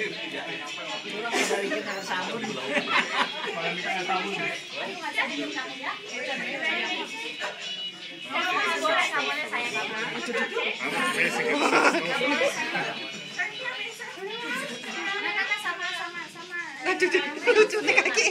Balikin na sabon. Marami ka na sabon eh. Lucu nih kaki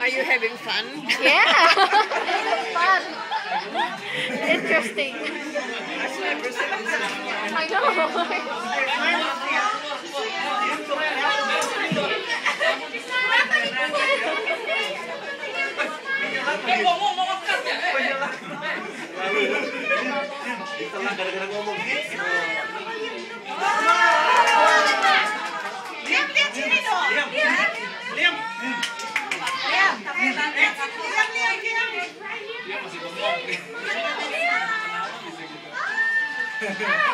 Are you having fun? Yeah. Fun. Interesting. I know. Hi.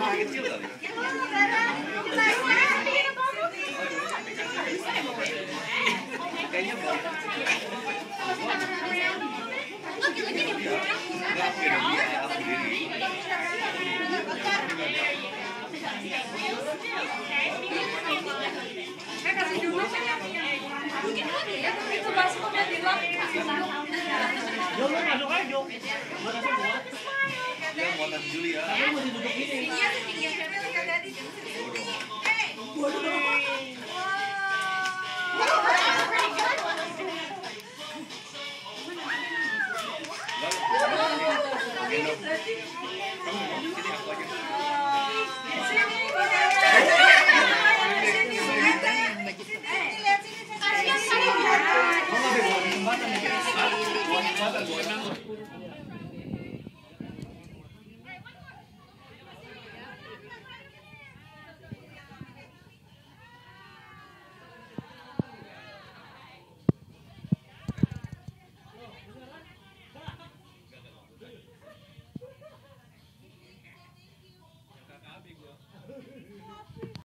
Belum kecil kali. Kayaknya belum. Enggak, kira dia aku berdiri. Jo, lu masuk aja, Jo. Makasih buat. Dia mau tas Juli ya. Lu masih duduk ini. Gendong.